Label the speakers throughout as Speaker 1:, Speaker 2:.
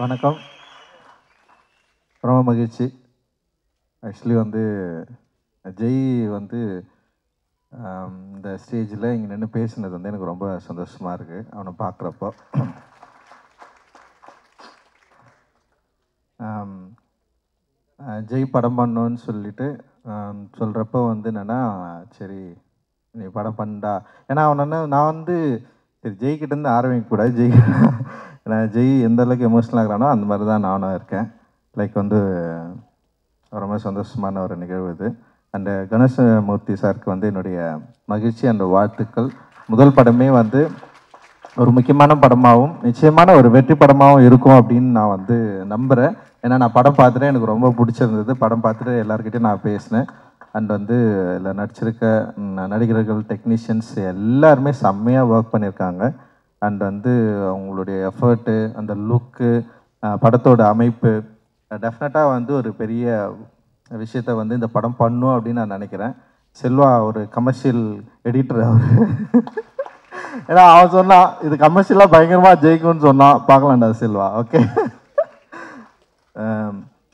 Speaker 1: வணக்கம். ரொம்ப மகிழ்ச்சி. ஆக்சுவலி வந்து ஜெய் வந்து இந்த ஸ்டேஜில் இங்கே நின்று பேசினது வந்து எனக்கு ரொம்ப சந்தோஷமாக இருக்குது அவனை பார்க்குறப்போ ஜெய் படம் பண்ணோன்னு சொல்லிட்டு சொல்கிறப்போ வந்து என்னென்னா சரி நீ படம் பண்ணா ஏன்னா அவன் என்ன நான் வந்து சரி ஜெய்கிட்டேருந்து ஆரம்பிக்கக்கூடாது. ஜெய் நான் ஜெய் எந்த அளவுக்கு எமோஷனல் ஆகிறானோ அந்த மாதிரி தான் நானும் இருக்கேன். லைக் வந்து ரொம்ப சந்தோஷமான ஒரு நிகழ்வு இது. அண்டு கணேசமூர்த்தி சாருக்கு வந்து என்னுடைய மகிழ்ச்சி அண்ட் வாழ்த்துக்கள். முதல் படமே வந்து ஒரு முக்கியமான படமாகவும் நிச்சயமான ஒரு வெற்றி படமாகவும் இருக்கும் அப்படின்னு நான் வந்து நம்புகிறேன் ஏன்னா நான் படம் பார்த்துட்டு எனக்கு ரொம்ப பிடிச்சிருந்தது. படம் பார்த்துட்டு எல்லாருக்கிட்டையும் நான் பேசினேன். அண்ட் வந்து இதில் நடிச்சிருக்க நடிகர்கள் டெக்னீஷியன்ஸ் எல்லாருமே செம்மையாக ஒர்க் பண்ணியிருக்காங்க. அண்ட் வந்து அவங்களுடைய எஃபர்ட்டு அந்த லுக்கு படத்தோட அமைப்பு டெஃபினட்டாக வந்து ஒரு பெரிய விஷயத்த வந்து இந்த படம் பண்ணும் அப்படின்னு நான் நினைக்கிறேன். செல்வா ஒரு கமர்ஷியல் எடிட்டர் அவர். ஏன்னா அவன் சொன்னான் இது கமர்ஷியலாக பயங்கரமாக ஜெயிக்கும்னு சொன்னான். பார்க்கலாம்டா செல்வா. ஓகே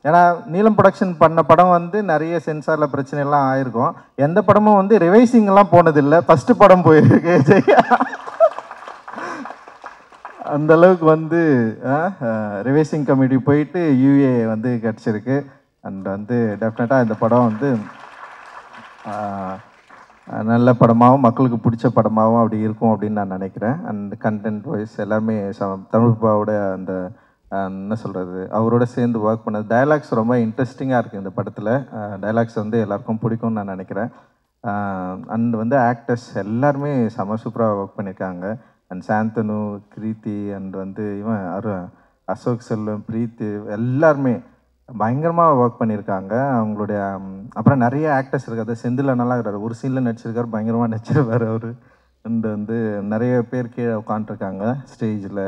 Speaker 1: ஏன்னா நீலம் ப்ரொடக்ஷன் பண்ண படம் வந்து நிறைய சென்சாரில் பிரச்சனைலாம் ஆயிருக்கும். எந்த படமும் வந்து ரிவைசிங்லாம் போனதில்லை. ஃபஸ்ட்டு படம் போயிருக்கு. ஜெயா அந்த அளவுக்கு வந்து ரிவைசிங் கமிட்டி போயிட்டு யூஏ வந்து கிடச்சிருக்கு. அண்ட் வந்து டெஃபினட்டாக இந்த படம் வந்து நல்ல படமாகவும் மக்களுக்கு பிடிச்ச படமாகவும் அப்படி இருக்கும் அப்படின்னு நான் நினைக்கிறேன். அண்ட் கண்டென்ட் வைஸ் எல்லாமே ச- தமிழ்பாவோட அந்த என்ன சொல்கிறது அவரோட சேர்ந்து ஒர்க் பண்ணது டயலாக்ஸ் ரொம்ப இன்ட்ரெஸ்டிங்காக இருக்குது இந்த படத்தில். டைலாக்ஸ் வந்து எல்லாருக்கும் பிடிக்கும்னு நான் நினைக்கிறேன். அண்ட் வந்து ஆக்டர்ஸ் எல்லாருமே செம சூப்பராக ஒர்க் பண்ணியிருக்காங்க அண்ட் சாந்தனு கிரீத்தி அண்ட் வந்து இவன் அரு அசோக் செல்வம் பிரீத்தி எல்லாருமே பயங்கரமாக ஒர்க் பண்ணியிருக்காங்க அவங்களுடைய அப்புறம் நிறைய ஆக்டர்ஸ் இருக்காது செந்தில் நல்லா இருக்கிறாரு ஒரு சீனில் நடிச்சிருக்காரு. பயங்கரமாக நடிச்சிருக்காரு அவர். அண்ட் வந்து நிறைய பேர் கீழே உட்காந்துருக்காங்க ஸ்டேஜில்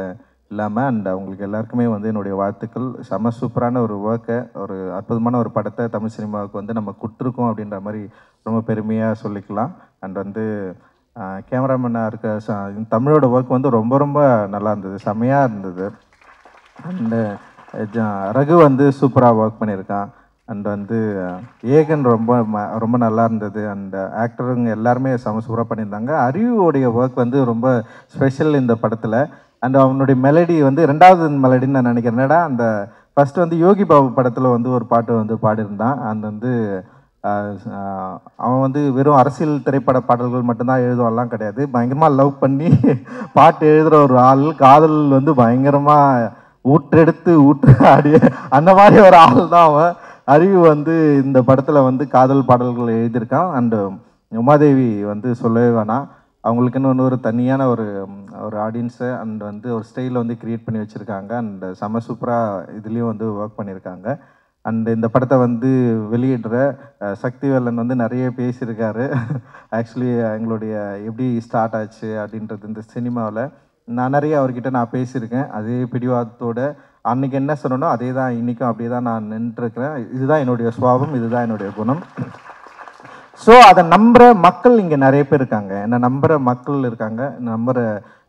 Speaker 1: இல்லாமல் அண்ட் அவங்களுக்கு எல்லாருக்குமே வந்து என்னுடைய வாழ்த்துக்கள். செம சூப்பரான ஒரு ஒர்க்கை ஒரு அற்புதமான ஒரு படத்தை தமிழ் சினிமாவுக்கு வந்து நம்ம கொடுத்துருக்கோம் அப்படின்ற மாதிரி ரொம்ப பெருமையாக சொல்லிக்கலாம். அண்ட் வந்து கேமராமேனாக இருக்க தமிழோட ஒர்க் வந்து ரொம்ப ரொம்ப நல்லா இருந்தது செம்மையாக இருந்தது. அண்டு ரகு வந்து சூப்பராக ஒர்க் பண்ணியிருக்கான். அண்ட் வந்து ஏகன் ரொம்ப ம- ரொம்ப நல்லா இருந்தது. அண்ட் ஆக்டருங்க எல்லாருமே செம சூப்பராக பண்ணியிருந்தாங்க. அறிவுடைய ஒர்க் வந்து ரொம்ப ஸ்பெஷல் இந்த படத்தில். அண்ட் அவனுடைய மெலடி வந்து ரெண்டாவது மெலடின்னு நான் நினைக்கிறேன். என்னடா அந்த ஃபஸ்ட்டு வந்து யோகி பாபு படத்தில் வந்து ஒரு பாட்டு வந்து பாடியிருந்தான். அந்த வந்து அவன் வந்து வெறும் அரசியல் திரைப்பட பாடல்கள் மட்டும்தான் எழுதுவான்லாம் கிடையாது. பயங்கரமாக லவ் பண்ணி பாட்டு எழுதுகிற ஒரு ஆள் காதல் வந்து பயங்கரமாக ஊற்றெடுத்து ஊற்று ஆடிய அந்த மாதிரி ஒரு ஆள் தான் அவன். அறிவு வந்து இந்த படத்தில் வந்து காதல் பாடல்கள் எழுதியிருக்கான். அண்டு உமாதேவி வந்து சொல்லவே வேணாம். அவங்களுக்குன்னு ஒன்று ஒரு தனியான ஒரு ஒரு ஆடியன்ஸை அண்ட் வந்து ஒரு ஸ்டைலை வந்து க்ரியேட் பண்ணி வச்சுருக்காங்க. அண்ட் செம சூப்பராக இதுலேயும் வந்து ஒர்க் பண்ணியிருக்காங்க. அண்ட் இந்த படத்தை வந்து வெளியிடுற சக்திவேலன் வந்து நிறைய பேசியிருக்காரு. ஆக்சுவலி எங்களுடைய எப்படி ஸ்டார்ட் ஆச்சு அப்படின்றது இந்த சினிமாவில் நான் நிறைய அவர்கிட்ட நான் பேசியிருக்கேன். அதே பிடிவாதத்தோட அன்றைக்கி என்ன சொன்னனோ அதே தான் இன்றைக்கும் அப்படியே தான் நான் நின்றுருக்கிறேன். இதுதான் என்னுடைய சுவாபம் இதுதான் என்னுடைய குணம். ஸோ அதை நம்புகிற மக்கள் இங்கே நிறைய பேர் இருக்காங்க. என்னை நம்புகிற மக்கள் இருக்காங்க நம்புகிற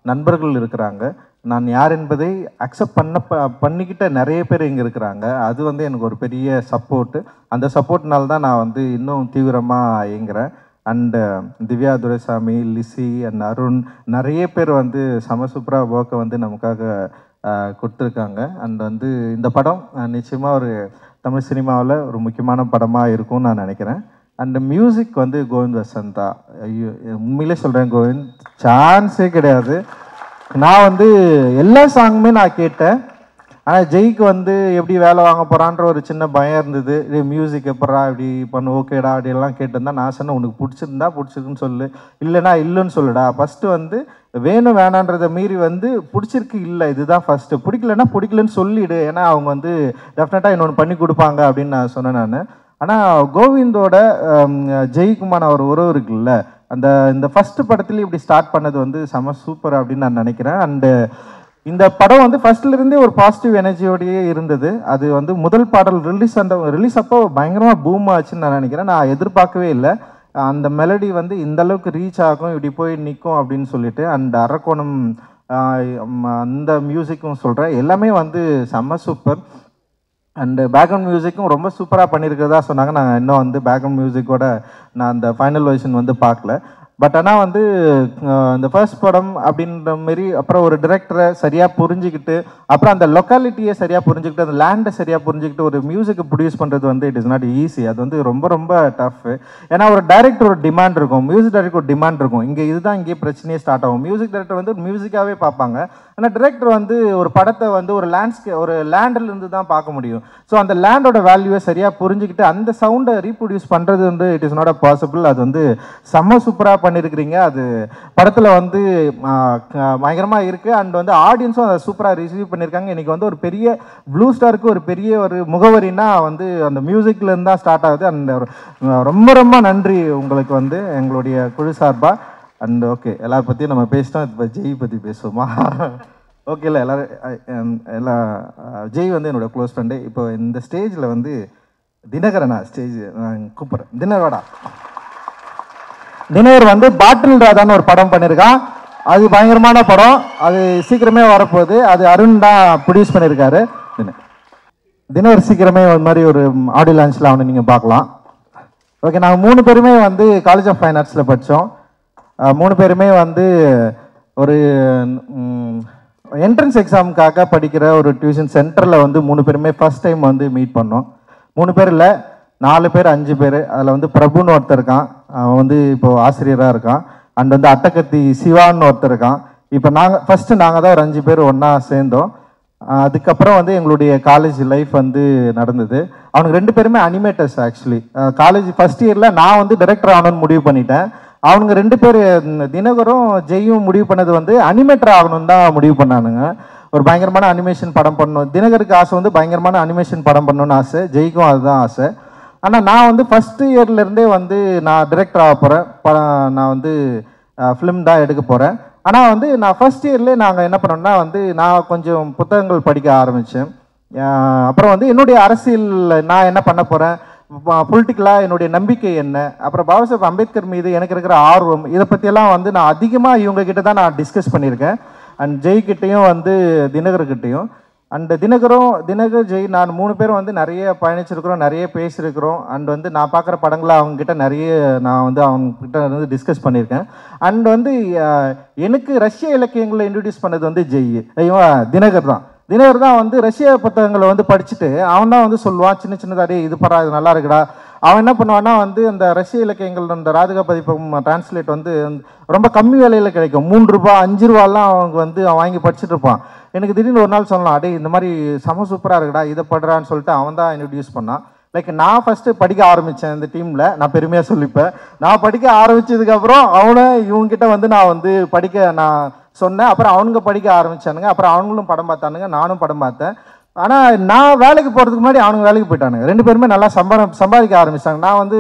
Speaker 1: நண்பர்கள் இருக்கிறாங்க. நான் யார் என்பதை அக்செப்ட் பண்ண ப- பண்ணிக்கிட்ட நிறைய பேர் இங்கே இருக்கிறாங்க. அது வந்து எனக்கு ஒரு பெரிய சப்போர்ட்டு அந்த சப்போர்ட்னால தான் நான் வந்து இன்னும் தீவிரமாக இயங்குறேன். And uh, Divya Duraisamy Lissy and Arun நிறைய பேர் வந்து செம சூப்பராக ஒர்க்கை வந்து நமக்காக கொடுத்துருக்காங்க. அண்ட் வந்து இந்த படம் நிச்சயமாக ஒரு தமிழ் சினிமாவில் ஒரு முக்கியமான படமாக இருக்கும்னு நான் நினைக்கிறேன். அண்ட் மியூசிக் வந்து கோவிந்த் வசந்தா. ஐயோ உண்மையிலே சொல்கிறேன் கோவிந்த். சான்ஸே கிடையாது. நான் வந்து எல்லா சாங்குமே நான் கேட்டேன். ஆனால் ஜெய்க்கு வந்து எப்படி வேலை வாங்க போகிறான்ற ஒரு சின்ன பயம் இருந்தது. இது மியூசிக் எப்படா இப்படி பண்ணு? ஓகேடா அப்படிலாம் கேட்டிருந்தா நான் சொன்னேன் உனக்கு பிடிச்சிருந்தா பிடிச்சிருக்குன்னு சொல்லு. இல்லைனா இல்லைன்னு சொல்லுடா. ஃபஸ்ட்டு வந்து வேணும் வேணான்றதை மீறி வந்து பிடிச்சிருக்கு இல்லை. இதுதான் ஃபஸ்ட்டு பிடிக்கலன்னா பிடிக்கலன்னு சொல்லிடு. ஏன்னா அவங்க வந்து டெஃபினட்டாக இன்னொன்று பண்ணி கொடுப்பாங்க அப்படின்னு நான் சொன்னேன் நான். ஆனால் கோவிந்தோட ஜெய்குமான ஒரு உறவு இருக்குல்ல அந்த இந்த ஃபஸ்ட்டு படத்துலேயும் இப்படி ஸ்டார்ட் பண்ணது வந்து செம சூப்பர் அப்படின்னு நான் நினைக்கிறேன். அண்டு இந்த படம் வந்து ஃபர்ஸ்ட்லேருந்தே ஒரு பாசிட்டிவ் எனர்ஜியோடயே இருந்தது. அது வந்து முதல் பாடல் ரிலீஸ் அந்த ரிலீஸ் அப்போ பயங்கரமாக பூம் ஆச்சுன்னு நான் நினைக்கிறேன். நான் எதிர்பார்க்கவே இல்லை. அந்த மெலடி வந்து இந்த அளவுக்கு ரீச் ஆகும் இப்படி போய் நிற்கும் அப்படின்னு சொல்லிட்டு அண்ட் அரக்கோணம் அந்த மியூசிக்கும் சொல்கிறேன் எல்லாமே வந்து செம்ம சூப்பர் அண்டு பேக்ரவுண்ட் மியூசிக்கும் ரொம்ப சூப்பராக பண்ணியிருக்கிறதா சொன்னாங்க. நான் இன்னும் வந்து பேக்ரவுண்ட் மியூசிக்கோட நான் அந்த ஃபைனல் வெர்ஷன் வந்து பார்க்கல. பட் ஆனால் வந்து இந்த ஃபர்ஸ்ட் படம் அப்படின்ற மாரி அப்புறம் ஒரு டிரெக்டரை சரியாக புரிஞ்சுக்கிட்டு அப்புறம் அந்த லொக்காலிட்டியை சரியாக புரிஞ்சுக்கிட்டு அந்த லேண்டை சரியாக புரிஞ்சுக்கிட்டு ஒரு மியூசிக்கை ப்ரொடியூஸ் பண்ணுறது வந்து இட் இஸ் நாட் ஈஸி அது வந்து ரொம்ப ரொம்ப டஃப் ஏன்னா ஒரு டைரக்டர் ஒரு டிமாண்ட் இருக்கும். மியூசிக் டைரக்டர் ஒரு டிமாண்ட் இருக்கும். இங்கே இதுதான் இங்கே பிரச்சனையே ஸ்டார்ட் ஆகும். மியூசிக் டைரக்டர் வந்து மியூசிக்காகவே பார்ப்பாங்க. ஆனால் டிரெக்டர் வந்து ஒரு படத்தை வந்து ஒரு லேண்ட்ஸ்கே ஒரு லேண்ட்லேருந்து தான் பார்க்க முடியும். ஸோ அந்த லேண்டோட வேல்யூவை சரியாக புரிஞ்சுக்கிட்டு அந்த சவுண்டை ரீப்ரொடியூஸ் பண்ணுறது வந்து it is not a possible அது வந்து செம்ம சூப்பராக பண்ணியிருக்கிறீங்க அது படத்தில் வந்து பயங்கரமாக இருக்குது அண்ட் வந்து ஆடியன்ஸும் அதை சூப்பராக ரிசீவ் பண்ணியிருக்காங்க இன்றைக்கி வந்து ஒரு பெரிய ப்ளூ ஸ்டாருக்கு ஒரு பெரிய ஒரு முகவரினா வந்து அந்த மியூசிக்லேருந்து தான் ஸ்டார்ட் ஆகுது. அண்ட் ரொம்ப ரொம்ப நன்றி உங்களுக்கு வந்து எங்களுடைய குழு சார்பாக அண்ட் ஓகே எல்லார பற்றியும் நம்ம பேசிட்டோம். இப்போ ஜெய் பற்றி பேசுவோமா? ஓகே இல்லை எல்லாரும் எல்லா ஜெய் வந்து என்னோடய க்ளோஸ் ஃப்ரெண்டு இப்போ இந்த ஸ்டேஜில் வந்து தினகரனா ஸ்டேஜ் நான் கூப்பிட்றேன். தினகரடா தினகர் வந்து பாட்டில் ராதான்னு ஒரு படம் பண்ணியிருக்கான் அது பயங்கரமான படம். அது சீக்கிரமே வரப்போகுது. அது அருண் தான் ப்ரொடியூஸ் பண்ணியிருக்காரு தினவர் சீக்கிரமே ஒரு மாதிரி ஒரு ஆடியோ லான்ச்சில் அவனை நீங்கள் பார்க்கலாம். ஓகே நாங்கள் மூணு பேருமே வந்து காலேஜ் ஆஃப் ஃபைன் ஆர்ட்ஸில் படித்தோம் மூணு பேருமே வந்து ஒரு என்ட்ரன்ஸ் எக்ஸாமுக்காக படிக்கிற ஒரு டியூஷன் சென்டரில் வந்து மூணு பேருமே ஃபர்ஸ்ட் டைம் வந்து மீட் பண்ணோம். மூணு பேர் இல்லை. நாலு பேர் அஞ்சு பேர். அதில் வந்து பிரபுன்னு ஒருத்தர் இருக்கான். அவன் வந்து இப்போது ஆசிரியராக இருக்கான். அண்ட் வந்து அட்டக்கத்தி சிவான்னு ஒருத்தர் இருக்கான். இப்போ நாங்கள் ஃபஸ்ட்டு நாங்கள் தான் ஒரு அஞ்சு பேர் ஒன்றா சேர்ந்தோம். அதுக்கப்புறம் வந்து எங்களுடைய காலேஜ் லைஃப் வந்து நடந்தது. அவனுக்கு ரெண்டு பேருமே அனிமேட்டர்ஸ் ஆக்சுவலி காலேஜ் ஃபர்ஸ்ட் இயரில் நான் வந்து டைரக்டர் ஆகணும்னு முடிவு பண்ணிட்டேன். அவனுங்க ரெண்டு பேர் தினகரும் ஜெய்யும் முடிவு பண்ணது வந்து அனிமேட்டர் ஆகணும்னு தான் முடிவு பண்ணானுங்க. ஒரு பயங்கரமான அனிமேஷன் படம் பண்ணணும். தினகருக்கு ஆசை வந்து பயங்கரமான அனிமேஷன் படம் பண்ணணும்னு ஆசை. ஜெய்க்கும் அதுதான் ஆசை. ஆனால் நான் வந்து ஃபஸ்ட் இயர்லேருந்தே வந்து நான் டிரெக்டர் ஆக போகிறேன் படம் நான் வந்து ஃபிலிம் தான் எடுக்க போகிறேன் ஆனால் வந்து நான் ஃபர்ஸ்ட் இயர்லேயே நாங்கள் என்ன பண்ணோம்னா வந்து நான் கொஞ்சம் புத்தகங்கள் படிக்க ஆரம்பித்தேன் அப்புறம் வந்து என்னுடைய அரசியல் நான் என்ன பண்ண போகிறேன் பொலிட்டிக்கலாக என்னுடைய நம்பிக்கை என்ன? அப்புறம் பாபா சாஹேப் அம்பேத்கர் மீது எனக்கு இருக்கிற ஆர்வம் இதை பற்றியெல்லாம் வந்து நான் அதிகமாக இவங்ககிட்ட தான் நான் டிஸ்கஸ் பண்ணியிருக்கேன். அண்ட் ஜெய்கிட்டேயும் வந்து தினகர்கிட்டையும். அண்ட் தினகரும் தினகர் ஜெய் நான் மூணு பேரும் வந்து நிறைய பயணிச்சிருக்கிறோம் நிறைய பேசியிருக்கிறோம். அண்ட் வந்து நான் பார்க்குற படங்களை அவங்க கிட்ட நிறைய நான் வந்து அவங்கக்கிட்ட வந்து டிஸ்கஸ் பண்ணியிருக்கேன். அண்ட் வந்து எனக்கு ரஷ்ய இலக்கியங்களை இன்ட்ரடியூஸ் பண்ணது வந்து ஜெய். இவன் தினகர் தான். தினகர் தான் வந்து ரஷ்ய புத்தகங்களை வந்து படிச்சுட்டு அவன் தான் வந்து சொல்லுவான் சின்ன சின்னதாடி இது பரா இது நல்லா இருக்குடா. அவன் என்ன பண்ணுவான்னா வந்து அந்த ரஷ்ய இலக்கியங்கள் அந்த ராதிகா பதிப்பகம் டிரான்ஸ்லேட் வந்து ரொம்ப கம்மி விலையில் கிடைக்கும். மூன்று ரூபா அஞ்சு ரூபாலாம் அவங்க வந்து அவன் வாங்கி படிச்சுட்டு இருப்பான். எனக்கு திடீர்னு ஒரு நாள் சொல்லலாம் அடே இந்த மாதிரி செம சூப்பராக இருக்குடா இதை படுறான்னு சொல்லிட்டு அவன் தான் இன்ட்ரடியூஸ் பண்ணான். லைக் நான் ஃபஸ்ட்டு படிக்க ஆரம்பித்தேன் இந்த டீமில் நான் பெருமையாக சொல்லிப்பேன். நான் படிக்க ஆரம்பித்ததுக்கப்புறம் அவனை இவங்ககிட்ட வந்து நான் வந்து படிக்க நான் சொன்னேன். அப்புறம் அவனுங்க படிக்க ஆரம்பிச்சானுங்க. அப்புறம் அவங்களும் படம் பார்த்தானுங்க. நானும் படம் பார்த்தேன். ஆனால் நான் வேலைக்கு போகிறதுக்கு முன்னாடி அவனுங்க வேலைக்கு போயிட்டானுங்க. ரெண்டு பேருமே நல்லா சம்பாரம் சம்பாதிக்க ஆரம்பித்தாங்க நான் வந்து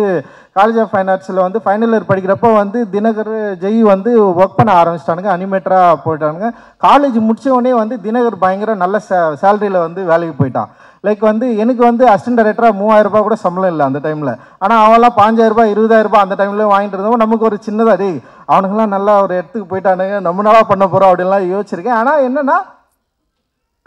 Speaker 1: காலேஜ் ஆஃப் ஃபைன் ஆர்ட்ஸில் வந்து ஃபைனல் இயர் படிக்கிறப்போ வந்து தினகர் ஜெய் வந்து ஒர்க் பண்ண ஆரம்பிச்சிட்டானுங்க. அனிமேட்டராக போயிட்டானுங்க. காலேஜ் முடிச்ச உடனே வந்து தினகர் பயங்கர நல்ல சேலரியில் வந்து வேலைக்கு போயிட்டான். லைக் வந்து எனக்கு வந்து அசிஸ்டன்ட் டைரக்டராக மூவாயிரரூபா கூட சம்பளம் இல்லை அந்த டைமில் ஆனால் அவன்லாம் பாஞ்சாயிரரூபா ரூபாய் இருபதாயிரம் ரூபாய் அந்த டைமில் வாங்கிட்டு இருந்தவங்க நமக்கு ஒரு சின்னதாக டே அவனுங்களாம் நல்லா ஒரு இடத்துக்கு போயிட்டானுங்க. நம்ம நாளாக பண்ண போகிறோம் அப்படின்லாம் யோசிச்சிருக்கேன். ஆனால் என்னென்னா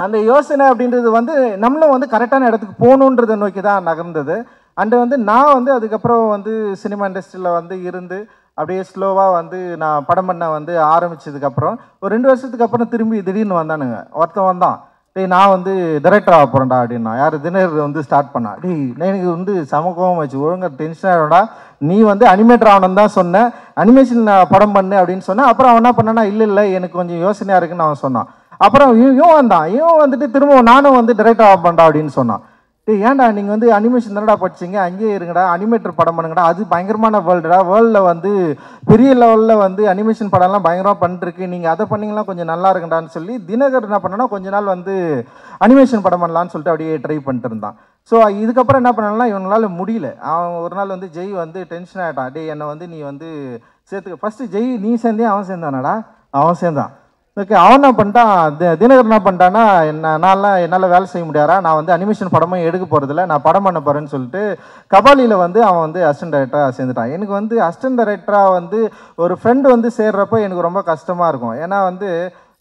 Speaker 1: அந்த யோசனை அப்படின்றது வந்து நம்மளும் வந்து கரெக்டான இடத்துக்கு போகணுன்றதை நோக்கி தான் நகர்ந்தது. அண்டு வந்து நான் வந்து அதுக்கப்புறம் வந்து சினிமா இண்டஸ்ட்ரியில் வந்து இருந்து அப்படியே ஸ்லோவாக வந்து நான் படம் பண்ண வந்து ஆரம்பிச்சதுக்கப்புறம் ஒரு ரெண்டு வருஷத்துக்கு அப்புறம் திரும்பி திடீர்னு வந்தானுங்க. ஒருத்தன் வந்தான். டேய் நான் வந்து டைரக்டர் ஆக போகிறேன்டா அப்படின்னா யார் தினர் வந்து ஸ்டார்ட் பண்ணா? டேய் நான் எனக்கு வந்து சமகோவம் வச்சு ஒழுங்காக டென்ஷன் ஆகிடா நீ வந்து அனிமேட்டர் ஆகணும் தான் சொன்னேன் அனிமேஷன் படம் பண்ணு அப்படின்னு சொன்னேன் அப்புறம் அவன் என்ன பண்ணனா இல்லை இல்லை எனக்கு கொஞ்சம் யோசனையாக இருக்குன்னு அவன் சொன்னான். அப்புறம் இவன் இவன் வந்தான். இவன் வந்துட்டு திரும்ப நானும் வந்து டைரக்டர் பண்ணடா பண்ணா அப்படின்னு சொன்னான். டே ஏன்டா நீங்கள் வந்து அனிமேஷன் தானடா படிச்சீங்க? அங்கேயே இருங்கடா அனிமேட்டர் படம் பண்ணுங்கடா. அது பயங்கரமான வேர்ல்டுடா வேர்ல்டில் வந்து பெரிய லெவலில் வந்து அனிமேஷன் படம்லாம் பயங்கரமாக பண்ணிருக்கு நீங்கள் அதை பண்ணீங்கன்னா கொஞ்சம் நல்லா இருக்குண்டான்னு சொல்லி தினகர் என்ன பண்ணனா கொஞ்ச நாள் வந்து அனிமேஷன் படம் பண்ணலான்னு சொல்லிட்டு அப்படியே ட்ரை பண்ணிட்டு இருந்தான். ஸோ இதுக்கப்புறம் என்ன பண்ணலாம் இவங்களால முடியல. அவன் ஒரு நாள் வந்து ஜெய் வந்து டென்ஷன் ஆகிட்டான் டே என்னை வந்து நீ வந்து சேர்த்துக்க. ஃபஸ்ட்டு ஜெய் நீ சேர்ந்தே அவன் சேர்ந்தானடா? அவன் சேர்ந்தான். ஓகே அவன் என்ன பண்ணிட்டான்? தினகர் என்ன பண்ணிட்டான்னா என்ன நான்லாம் என்னால் வேலை செய்ய முடியாதா? நான் வந்து அனிமேஷன் படமும் எடுக்க போகிறதில்ல நான் படம் பண்ண போகிறேன்னு சொல்லிட்டு கபாலியில் வந்து அவன் வந்து அசிஸ்டன்ட் டைரக்டராக சேர்ந்துட்டான். எனக்கு வந்து அசிஸ்டன்ட் டைரக்டராக வந்து ஒரு ஃப்ரெண்டு வந்து சேர்றப்போ எனக்கு ரொம்ப கஷ்டமாக இருக்கும். ஏன்னா வந்து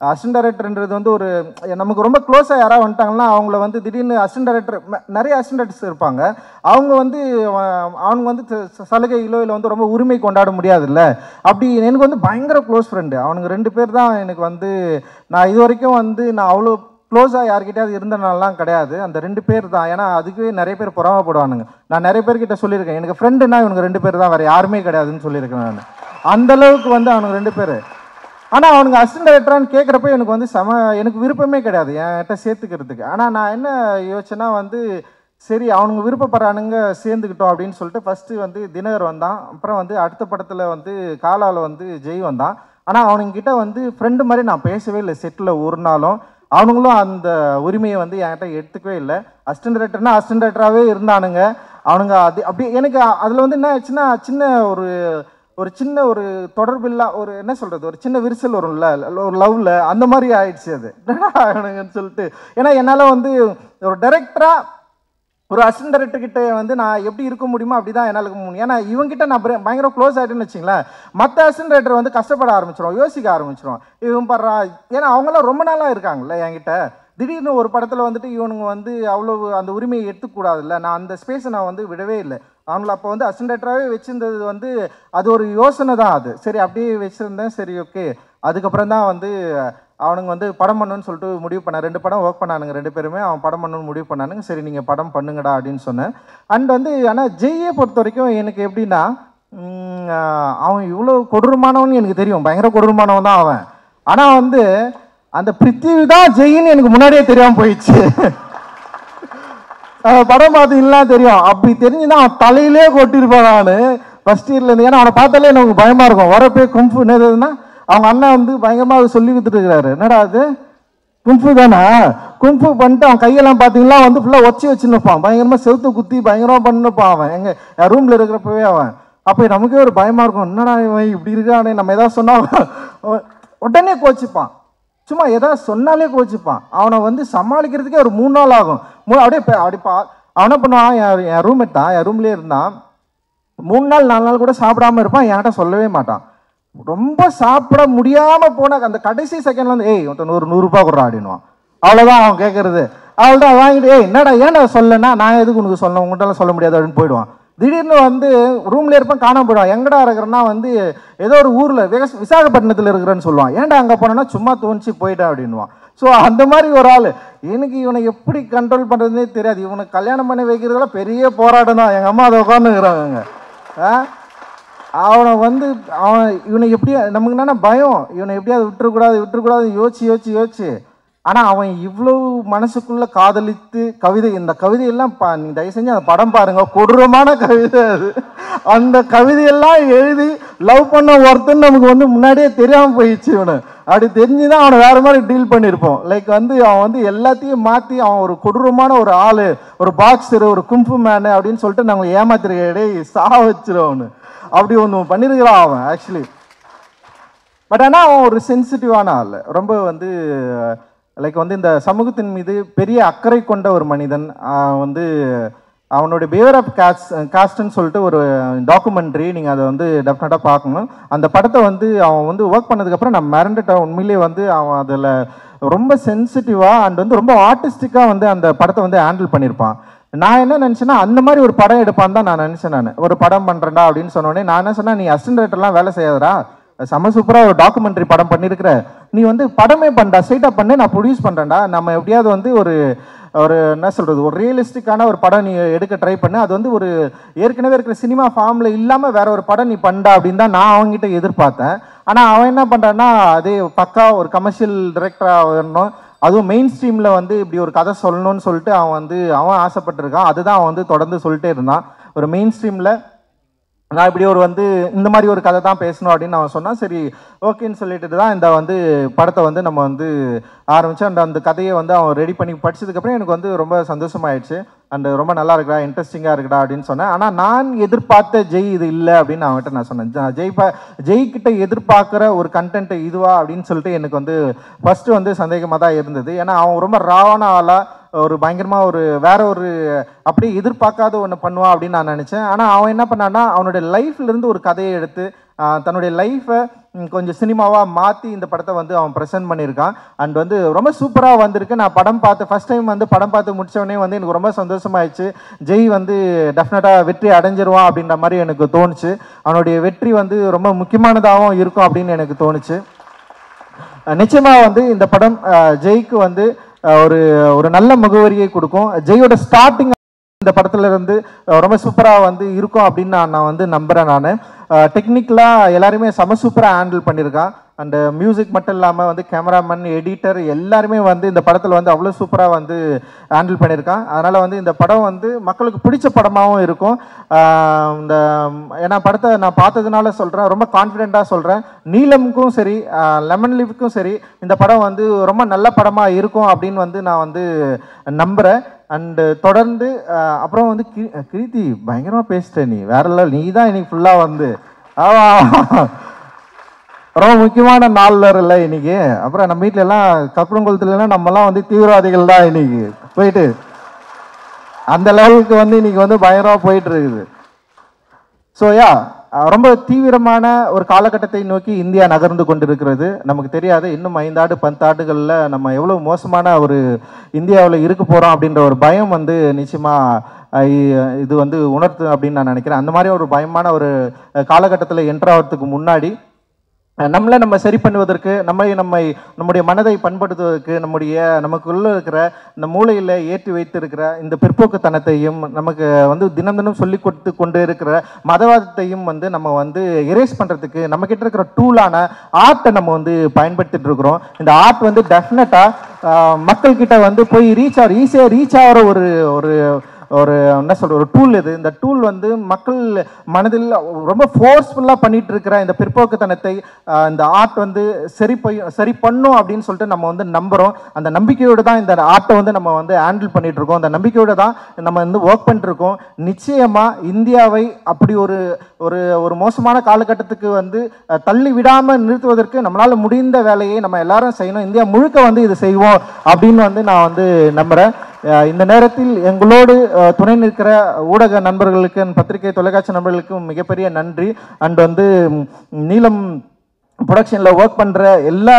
Speaker 1: அசிஸ்டன்ட் டைரக்டர்ன்றது வந்து ஒரு நமக்கு ரொம்ப க்ளோஸாக யாராவது வந்துட்டாங்கன்னா அவங்கள வந்து திடீர்னு அசிஸ்டன்ட் டைரக்டர் நிறைய அசிஸ்டன்ட்ஸ் இருப்பாங்க. அவங்க வந்து அவங்க வந்து ச- சலுகைகளோ இல்லை வந்து ரொம்ப உரிமை கொண்டாட முடியாதுல்ல. அப்படி எனக்கு வந்து பயங்கர க்ளோஸ் ஃப்ரெண்டு அவனுங்க ரெண்டு பேர் தான் எனக்கு வந்து நான் இது வரைக்கும் வந்து நான் அவ்வளோ க்ளோஸாக யார்கிட்டயாவது இருந்தனாலாம் கிடையாது. அந்த ரெண்டு பேர் தான். ஏன்னா அதுக்கே நிறைய பேர் பொறாமப்படுவானுங்க. நான் நிறைய பேர்கிட்ட சொல்லியிருக்கேன். எனக்கு ஃப்ரெண்டுனா இவனுக்கு ரெண்டு பேர் தான். வேறு யாருமே கிடையாதுன்னு சொல்லியிருக்கேன் நான். அந்த அளவுக்கு வந்து அவனுக்கு ரெண்டு பேர். ஆனால் அவனுங்க அசிஸ்டன்ட் டைரக்டரான்னு கேட்குறப்ப எனக்கு வந்து செம எனக்கு விருப்பமே கிடையாது என்கிட்ட சேர்த்துக்கிறதுக்கு. ஆனால் நான் என்ன யோசிச்சேன்னா வந்து சரி அவனுங்க விருப்பப்படுறானுங்க சேர்ந்துக்கிட்டோம் அப்படின்னு சொல்லிட்டு ஃபஸ்ட்டு வந்து தினகர் வந்தான். அப்புறம் வந்து அடுத்த படத்தில் வந்து காலாவில் வந்து ஜெய் வந்தான். ஆனால் அவனுங்கிட்ட வந்து ஃப்ரெண்டு மாதிரி நான் பேசவே இல்லை. செட்டில் ஒரு நாளும் அவனுங்களும் அந்த உரிமையை வந்து என்கிட்ட எடுத்துக்கவே இல்லை. அசிஸ்டன்ட் டைரக்டர்னா அசிஸ்டன்ட் டைரக்டராகவே இருந்தானுங்க. அவனுங்க அது அப்படி எனக்கு அதில் வந்து என்ன ஆச்சுன்னா சின்ன ஒரு ஒரு சின்ன ஒரு தொடர்பில்லா ஒரு என்ன சொல்கிறது ஒரு சின்ன விரிசல் வரும்ல ஒரு லவ்வில் அந்த மாதிரி ஆயிடுச்சு அது. ஆகணுங்கன்னு சொல்லிட்டு. ஏன்னா என்னால் வந்து ஒரு டைரக்டராக ஒரு அசிஸ்டன்ட் டைரக்டர்கிட்ட வந்து நான் எப்படி இருக்க முடியுமோ அப்படி தான் என்னால் இருக்க முடியும். ஏன்னா இவங்ககிட்ட நான் பயங்கர- க்ளோஸ் ஆகிட்டேன்னு வச்சிங்களேன் மற்ற அசிஸ்டன்ட் டைரக்டர் வந்து கஷ்டப்பட ஆரம்பிச்சிடும் யோசிக்க ஆரம்பிச்சிடும் இவன் படுறா ஏன்னா அவங்களாம் ரொம்ப நாளாக இருக்காங்கல்ல என்கிட்ட. திடீர்னு ஒரு படத்தில் வந்துட்டு இவனுங்க வந்து அவ்வளோ அந்த உரிமையை எடுத்துக்கூடாதுல்ல நான் அந்த ஸ்பேஸை நான் வந்து விடவே இல்லை. அவங்கள அப்போ வந்து அசன்டேட்டராகவே வச்சுருந்தது வச்சிருந்தது வந்து அது ஒரு யோசனை தான் அது. சரி அப்படியே வச்சுருந்தேன். சரி ஓகே அதுக்கப்புறம் தான் வந்து அவனுங்க வந்து படம் பண்ணணும்னு சொல்லிட்டு முடிவு பண்ண ரெண்டு படம் ஒர்க் பண்ணானுங்க ரெண்டு பேருமே. அவன் படம் பண்ணணும்னு முடிவு பண்ணானுங்க. சரி நீங்கள் படம் பண்ணுங்கடா அப்படின்னு சொன்னேன். அண்ட் வந்து ஆனால் ஜெய்யை பொறுத்த வரைக்கும் எனக்கு எப்படின்னா அவன் இவ்வளோ கொடூரமானவன் எனக்கு தெரியும். பயங்கர கொடூரமானவன் தான் அவன். ஆனால் வந்து அந்த பிருத்திவி தான் ஜெயின்னு எனக்கு முன்னாடியே தெரியாமல் போயிடுச்சு. படம் பார்த்தீங்கன்னா தெரியும். அப்படி தெரிஞ்சுதான் அவன் தலையிலே கொட்டிருப்பான் நான். ஃபர்ஸ்ட் இயர்ல இருந்து. ஏன்னா அவனை பார்த்தாலே எனக்கு பயமா இருக்கும். வரப்பே கும்பு என்னதுன்னா அவங்க அண்ணன் வந்து பயங்கரமா அதை சொல்லி கொடுத்துருக்கிறாரு இருக்கிறாரு என்னடா அது? கும்பு தானா? கும்பு பண்ணிட்டு அவன் கையெல்லாம் பார்த்தீங்கன்னா வந்து ஃபுல்லாக ஒச்சி வச்சுருப்பான் பயங்கரமாக செவுத்து குத்தி பயங்கரமாக பண்ணிருப்பான் அவன். எங்கள் ரூமில் இருக்கிறப்பவே அவன். அப்போ நமக்கே ஒரு பயமாக இருக்கும். என்னடா இவன் இப்படி இருக்கானே? நம்ம ஏதாவது சொன்னால் உடனே கோச்சிப்பான். சும்மா ஏதாவது சொன்னாலே கோச்சிப்பான். அவனை வந்து சமாளிக்கிறதுக்கே ஒரு மூணு நாள் ஆகும். மூ- அப்படியே அப்படி பா அவன் பண்ணுவான்? என் என் ரூம்மேட் தான் என் ரூம்லேயே இருந்தான். மூணு நாள் நாலு நாள் கூட சாப்பிடாம இருப்பான் என்கிட்ட சொல்லவே மாட்டான். ரொம்ப சாப்பிட முடியாமல் போன அந்த கடைசி செகண்ட்ல வந்து ஏய் ஒருத்தன் ஒரு நூறுரூபா கொடுறா அப்படின்னுவான். அவ்வளோதான் அவன் கேட்கறது அவள்தான் வாங்கிட்டு ஏய் என்னடா ஏன்டா சொல்லனா நான் எதுக்கு உனக்கு சொல்ல உங்கள்கிட்ட சொல்ல முடியாது அப்படின்னு போயிடுவான். திடீர்னு வந்து ரூம்ல இருப்பேன் காணாம போயிடும் எங்கடா இருக்கிறேன்னா வந்து ஏதோ ஒரு ஊர்ல விகஸ் விசாகப்பட்டினத்தில் இருக்கிறேன்னு சொல்லுவான். ஏன்டா அங்கே போனேன்னா சும்மா தோணிச்சு போயிட்டேன் அப்படின்வான் ஸோ அந்த மாதிரி ஒரு ஆள். எனக்கு இவனை எப்படி கண்ட்ரோல் பண்ணுறதுனே தெரியாது. இவனை கல்யாணம் பண்ணி வைக்கிறதெல்லாம் பெரிய போராட்டம் தான் எங்கள் அம்மா அதை உட்காந்துக்கிறாங்க ஆ? அவனை வந்து அவன் இவனை எப்படி நமக்கு என்னன்னா பயம். இவனை எப்படியாவது விட்டுறக்கூடாது விட்டுறக்கூடாது யோசிச்சு யோசிச்சு யோசிச்சு. ஆனால் அவன் இவ்வளவு மனசுக்குள்ளே காதலித்து கவிதை இந்த கவிதையெல்லாம் பா நீ தயவு செஞ்சு அந்த படம் பாருங்கள் கொடூரமான கவிதை அது. அந்த கவிதையெல்லாம் எழுதி லவ் பண்ண ஒருத்தன் நமக்கு வந்து முன்னாடியே தெரியாமல் போயிடுச்சு இவனு. அப்படி தெரிஞ்சு தான் அவனை வேறு மாதிரி டீல் பண்ணியிருப்போம் லைக் வந்து அவன் வந்து எல்லாத்தையும் மாற்றி அவன் ஒரு கொடூரமான ஒரு ஆள் ஒரு பாக்ஸரு ஒரு கும்பு மேனு அப்படின்னு சொல்லிட்டு நாங்கள் ஏமாத்திருக்கே சா வச்சிருவோம் அவனு. அப்படி ஒன்று பண்ணியிருக்கிறான் அவன் ஆக்சுவலி பட் ஆனால் அவன் ஒரு சென்சிட்டிவான ஆள். ரொம்ப வந்து லைக் வந்து இந்த சமூகத்தின் மீது பெரிய அக்கறை கொண்ட ஒரு மனிதன் வந்து அவனுடைய பியர் ஆஃப் காஸ்ட் காஸ்ட்னு சொல்லிட்டு ஒரு டாக்குமெண்ட்ரி நீங்கள் அதை வந்து டெஃபினட்டாக பார்க்கணும். அந்த படத்தை வந்து அவன் வந்து ஒர்க் பண்ணதுக்கப்புறம் நான் மறந்துட்டேன். உண்மையிலேயே வந்து அவன் அதில் ரொம்ப சென்சிட்டிவாக அண்ட் வந்து ரொம்ப ஆர்டிஸ்டிக்காக வந்து அந்த படத்தை வந்து ஹேண்டில் பண்ணியிருப்பான். நான் என்ன நினச்சேன்னா அந்த மாதிரி ஒரு படம் எடுப்பான்னு தான் நான் நினச்சேன் நான். ஒரு படம் பண்ணுறேன்டா அப்படின்னு சொன்னோடனே நான் என்ன சொன்னேன் நீ அசிஸ்டன்ட் டைரக்டர்லாம் வேலை செய்யாதடா. செம சூப்பராக ஒரு டாக்குமெண்ட்ரி படம் பண்ணியிருக்கிற நீ வந்து படமே பண்ணடா ஸ்ட்ரைட்டாக பண்ணு நான் ப்ரொடியூஸ் பண்ணுறேன்டா நம்ம எப்படியாவது வந்து ஒரு ஒரு என்ன சொல்கிறது ஒரு ரியலிஸ்டிக்கான ஒரு படம் நீ எடுக்க ட்ரை பண்ணு. அது வந்து ஒரு ஏற்கனவே இருக்கிற சினிமா ஃபார்மில் இல்லாமல் வேற ஒரு படம் நீ பண்ணா அப்படின்னு தான் நான் அவங்ககிட்ட எதிர்பார்த்தேன். ஆனால் அவன் என்ன பண்ணுறான்னா அதே பக்கா ஒரு கமர்ஷியல் டிரெக்டராக வரணும். அதுவும் மெயின் ஸ்ட்ரீமில் வந்து இப்படி ஒரு கதை சொல்லணும்னு சொல்லிட்டு அவன் வந்து அவன் ஆசைப்பட்டிருக்கான். அதுதான் அவன் வந்து தொடர்ந்து சொல்லிட்டே இருந்தான். ஒரு மெயின் ஸ்ட்ரீமில் நான் இப்படி ஒரு வந்து இந்த மாதிரி ஒரு கதை தான் பேசணும் அப்படின்னு அவன் சொன்னேன். சரி ஓகேன்னு சொல்லிட்டு தான் இந்த வந்து படத்தை வந்து நம்ம வந்து ஆரம்பித்தோம் அந்த அந்த கதையை வந்து அவன் ரெடி பண்ணி படிச்சதுக்கப்புறம் எனக்கு வந்து ரொம்ப சந்தோஷமாயிடுச்சு. அண்ட் ரொம்ப நல்லா இருக்கடா இன்ட்ரெஸ்டிங்காக இருக்கடா அப்படின்னு சொன்னேன். ஆனால் நான் எதிர்பார்த்த ஜெய் இது இல்லை அப்படின்னு அவன்கிட்ட நான் சொன்னேன். ஜெய் பா கிட்ட எதிர்பார்க்குற ஒரு கண்டென்ட் இதுவா அப்படின்னு சொல்லிட்டு எனக்கு வந்து ஃபஸ்ட்டு வந்து சந்தேகமாக தான் இருந்தது. ஏன்னா அவன் ரொம்ப ராவான ஆளாக ஒரு பயங்கரமாக ஒரு வேற ஒரு அப்படியே எதிர்பார்க்காத ஒன்று பண்ணுவான் அப்படின்னு நான் நினச்சேன். ஆனால் அவன் என்ன பண்ணான்னா அவனுடைய லைஃப்ல இருந்து ஒரு கதையை எடுத்து தன்னுடைய லைஃப்பை கொஞ்சம் சினிமாவாக மாற்றி இந்த படத்தை வந்து அவன் ப்ரெசென்ட் பண்ணியிருக்கான். அண்ட் வந்து ரொம்ப சூப்பராக வந்திருக்கு. நான் படம் பார்த்து ஃபஸ்ட் டைம் வந்து படம் பார்த்து முடித்தவொடனே வந்து எனக்கு ரொம்ப சந்தோஷமாயிடுச்சு. ஜெய் வந்து டெஃபினட்டாக வெற்றி அடைஞ்சிருவான் அப்படின்ற மாதிரி எனக்கு தோணுச்சு. அவனுடைய வெற்றி வந்து ரொம்ப முக்கியமானதாகவும் இருக்கும் அப்படின்னு எனக்கு தோணுச்சு. நிச்சயமாக வந்து இந்த படம் ஜெய்க்கு வந்து ஒரு ஒரு நல்ல முகவரியை கொடுக்கும். ஜெயோட ஸ்டார்டிங் இந்த படத்துல இருந்து ரொம்ப சூப்பராக வந்து இருக்கும் அப்படின்னு நான் நான் வந்து நம்புறேன் நான். டெக்னிக்கலாக எல்லாருமே செம சூப்பராக ஹேண்டில் பண்ணியிருக்கான் அந்த மியூசிக் மட்டும் இல்லாமல் வந்து கேமராமேன் எடிட்டர் எல்லாருமே வந்து இந்த படத்தில் வந்து அவ்வளோ சூப்பராக வந்து ஹேண்டில் பண்ணியிருக்கான் அதனால் வந்து இந்த படம் வந்து மக்களுக்கு பிடிச்ச படமாகவும் இருக்கும். இந்த ஏன்னா படத்தை நான் பார்த்ததுனால சொல்கிறேன் ரொம்ப கான்ஃபிடெண்ட்டாக சொல்கிறேன் நீலமுக்கும் சரி லெமன் லீஃப்க்கும் சரி இந்த படம் வந்து ரொம்ப நல்ல படமாக இருக்கும் அப்படின்னு வந்து நான் வந்து நம்புகிறேன் அண்டு தொடர்ந்து அப்புறம் வந்து கி- கிருத்தி பயங்கரமாக பேசிட்ட நீ. வேற லெவல் நீ தான் இன்னைக்கு ஃபுல்லாக வந்து. ஆமா ரொம்ப முக்கியமான நாளில் இல்லை இன்னைக்கு. அப்புறம் நம்ம வீட்டில எல்லாம் கப்பரங்குளத்துல நம்மலாம் வந்து தீவிரவாதிகள் தான் இன்னைக்கு. போயிட்டு அந்த லெவலுக்கு வந்து இன்னைக்கு வந்து பயங்கரமாக போயிட்டு இருக்குது ஸோ யா ரொம்ப தீவிரமான ஒரு காலகட்டத்தை நோக்கி இந்தியா நகர்ந்து கொண்டிருக்கிறது. நமக்கு தெரியாது இன்னும் ஐந்தாண்டு பத்தாண்டுகளில் நம்ம எவ்வளோ மோசமான ஒரு இந்தியாவில் இருக்க போகிறோம் அப்படின்ற ஒரு பயம் வந்து நிச்சயமாக இது வந்து உணர்த்து அப்படின்னு நான் நினைக்கிறேன். அந்த மாதிரி ஒரு பயமான ஒரு காலகட்டத்தில் என்ட்ராகிறதுக்கு முன்னாடி நம்மளை நம்ம சரி பண்ணுவதற்கு நம்மை நம்மை நம்முடைய மனதை பண்படுத்துவதற்கு நம்முடைய நமக்குள்ளே இருக்கிற இந்த மூளையில் ஏற்றி வைத்திருக்கிற இந்த பிற்போக்குத்தனத்தையும் நமக்கு வந்து தினம் தினம் சொல்லி கொடுத்து கொண்டு இருக்கிற மதவாதத்தையும் வந்து நம்ம வந்து எரேஸ் பண்ணுறதுக்கு நம்மக்கிட்ட இருக்கிற டூலான ஆர்ட்டை நம்ம வந்து பயன்படுத்திட்டு இருக்கிறோம். இந்த ஆர்ட் வந்து டெஃபினட்டாக மக்கள்கிட்ட வந்து போய் ரீச் ஆகிற ஈஸியாக ரீச் ஆகிற ஒரு ஒரு ஒரு என்ன சொல்ற ஒரு டூல் இது. இந்த டூல் வந்து மக்கள் மனதில் ரொம்ப ஃபோர்ஸ்ஃபுல்லாக பண்ணிட்டு இருக்கிற இந்த பிற்போக்குத்தனத்தை இந்த ஆர்ட் வந்து சரி பை சரி பண்ணும் அப்படின்னு சொல்லிட்டு நம்ம வந்து நம்புகிறோம் அந்த நம்பிக்கையோடு தான் இந்த ஆர்ட்டை வந்து நம்ம வந்து ஹேண்டில் பண்ணிட்டு இருக்கோம் அந்த நம்பிக்கையோடு தான் நம்ம வந்து ஒர்க் பண்ணிட்டு இருக்கோம் இந்தியாவை அப்படி ஒரு ஒரு ஒரு மோசமான காலகட்டத்துக்கு வந்து தள்ளி விடாமல் நிறுத்துவதற்கு நம்மளால் முடிந்த வேலையை நம்ம எல்லாரும் செய்யணும். இந்தியா முழுக்க வந்து இது செய்வோம் அப்படின்னு வந்து நான் வந்து நம்புகிறேன் இந்த நேரத்தில் எங்களோடு துணை நிற்கிற ஊடக நண்பர்களுக்கு பத்திரிகை தொலைக்காட்சி நண்பர்களுக்கும் மிகப்பெரிய நன்றி. அண்ட் வந்து நீளம் ப்ரொடக்ஷனில் ஒர்க் பண்ணுற எல்லா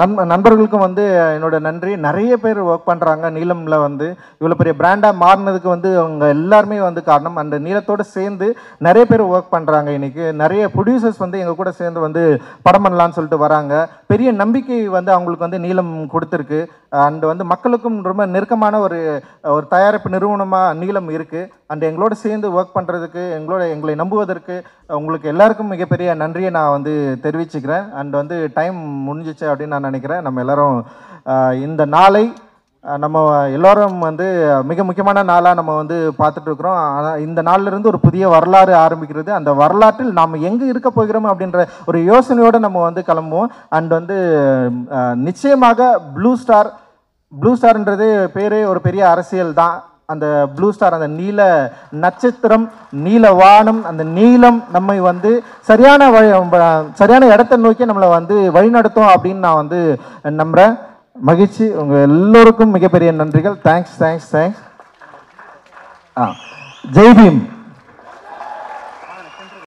Speaker 1: நண்ப நண்பர்களுக்கும் வந்து என்னோட நன்றி. நிறைய பேர் ஒர்க் பண்ணுறாங்க நீலமில் வந்து இவ்வளோ பெரிய பிராண்டாக மாறினதுக்கு வந்து அவங்க எல்லாருமே வந்து காரணம். அந்த நீளத்தோடு சேர்ந்து நிறைய பேர் ஒர்க் பண்ணுறாங்க இன்றைக்கி நிறைய ப்ரொடியூசர்ஸ் வந்து எங்கள் கூட சேர்ந்து வந்து படம் பண்ணலான்னு சொல்லிட்டு வராங்க. பெரிய நம்பிக்கை வந்து அவங்களுக்கு வந்து நீளம் கொடுத்துருக்கு. அண்டு வந்து மக்களுக்கும் ரொம்ப நெருக்கமான ஒரு ஒரு தயாரிப்பு நிறுவனமாக நீளம் இருக்குது அண்ட் எங்களோட சேர்ந்து ஒர்க் பண்ணுறதுக்கு எங்களோட எங்களை நம்புவதற்கு உங்களுக்கு எல்லாருக்கும் மிகப்பெரிய நன்றியை நான் வந்து தெரிவிச்சுக்கிறேன். அண்ட் வந்து டைம் முடிஞ்சிச்சு அப்படின்னு நான் நினைக்கிறேன். நம்ம எல்லாரும் இந்த நாளை நம்ம எல்லோரும் வந்து மிக முக்கியமான நாளாக நம்ம வந்து பார்த்துட்ருக்குறோம் ஆனால் இந்த நாளிலிருந்து ஒரு புதிய வரலாறு ஆரம்பிக்கிறது. அந்த வரலாற்றில் நாம் எங்கே இருக்க போகிறோம் அப்படின்ற ஒரு யோசனையோடு நம்ம வந்து கிளம்புவோம். அண்ட் வந்து நிச்சயமாக ப்ளூ ஸ்டார் ப்ளூ ஸ்டார்ன்றது பேரே ஒரு பெரிய அரசியல் தான். அந்த ப்ளூ ஸ்டார் அந்த நீல நட்சத்திரம் நீல வானம் அந்த நீளம் நம்மை வந்து சரியான வழி சரியான இடத்தை நோக்கி நம்மளை வந்து வழிநடத்தும் அப்படின்னு நான் வந்து நம்புகிறேன் மகிழ்ச்சி. உங்கள் எல்லோருக்கும் மிகப்பெரிய நன்றிகள். தேங்க்ஸ் தேங்க்ஸ் தேங்க்ஸ் ஆ ஜெய்பீம்